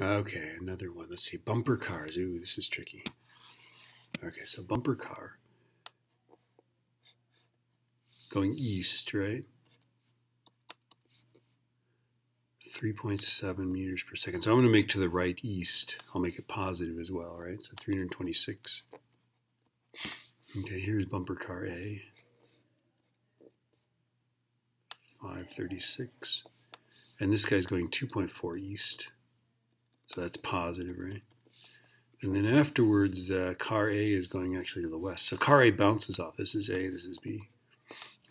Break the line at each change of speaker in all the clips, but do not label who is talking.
Okay, another one. Let's see. Bumper cars. Ooh, this is tricky. Okay, so bumper car going east, right? 3.7 meters per second. So I'm going to make to the right east. I'll make it positive as well, right? So 326. Okay, here's bumper car A. 536. And this guy's going 2.4 east. So that's positive, right? And then afterwards, uh, car A is going actually to the west. So car A bounces off. This is A, this is B.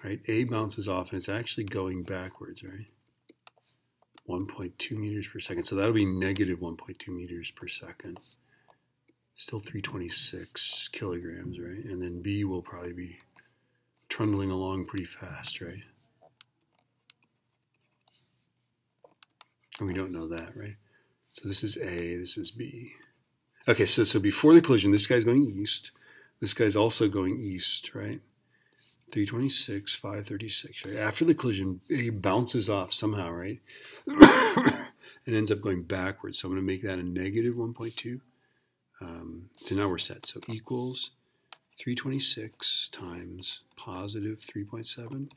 Right? A bounces off and it's actually going backwards, right? 1.2 meters per second. So that'll be negative 1.2 meters per second. Still 326 kilograms, right? And then B will probably be trundling along pretty fast, right? And we don't know that, right? So this is A, this is B. Okay, so, so before the collision, this guy's going east. This guy's also going east, right? 326, 536, right? After the collision, A bounces off somehow, right? and ends up going backwards. So I'm going to make that a negative 1.2. Um, so now we're set. So equals 326 times positive 3.7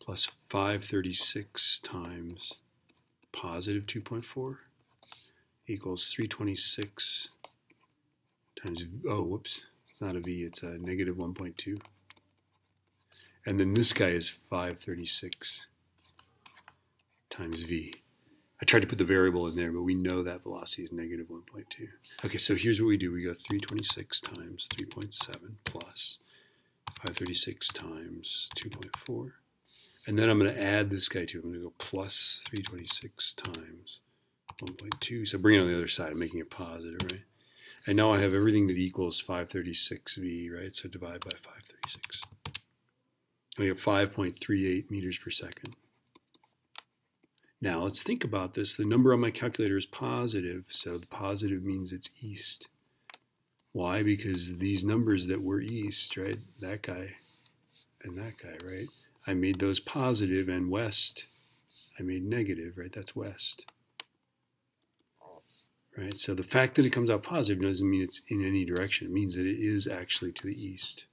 plus 536 times positive 2.4 equals 326 times, oh, whoops, it's not a V, it's a negative 1.2. And then this guy is 536 times V. I tried to put the variable in there, but we know that velocity is negative 1.2. Okay, so here's what we do. We go 326 times 3.7 plus 536 times 2.4. And then I'm going to add this guy to it. I'm going to go plus 326 times 1.2. So bring it on the other side, I'm making it positive, right? And now I have everything that equals 536V, right? So divide by 536. And we have 5.38 meters per second. Now let's think about this. The number on my calculator is positive, so the positive means it's east. Why? Because these numbers that were east, right? That guy and that guy, right? I made those positive and west, I made negative, right? That's west. Right? So the fact that it comes out positive doesn't mean it's in any direction. It means that it is actually to the east.